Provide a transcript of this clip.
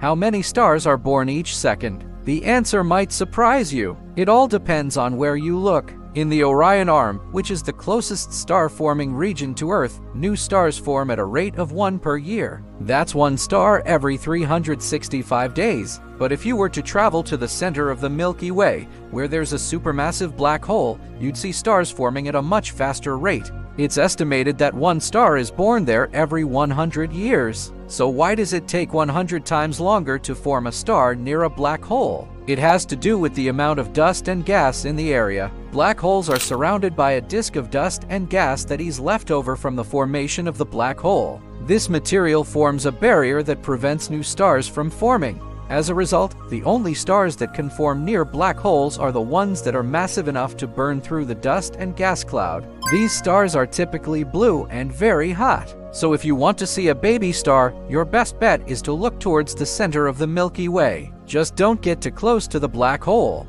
How many stars are born each second? The answer might surprise you. It all depends on where you look. In the Orion Arm, which is the closest star forming region to Earth, new stars form at a rate of one per year. That's one star every 365 days. But if you were to travel to the center of the Milky Way, where there's a supermassive black hole, you'd see stars forming at a much faster rate. It's estimated that one star is born there every 100 years. So why does it take 100 times longer to form a star near a black hole? It has to do with the amount of dust and gas in the area. Black holes are surrounded by a disk of dust and gas that is left over from the formation of the black hole. This material forms a barrier that prevents new stars from forming. As a result, the only stars that can form near black holes are the ones that are massive enough to burn through the dust and gas cloud. These stars are typically blue and very hot. So if you want to see a baby star, your best bet is to look towards the center of the Milky Way. Just don't get too close to the black hole.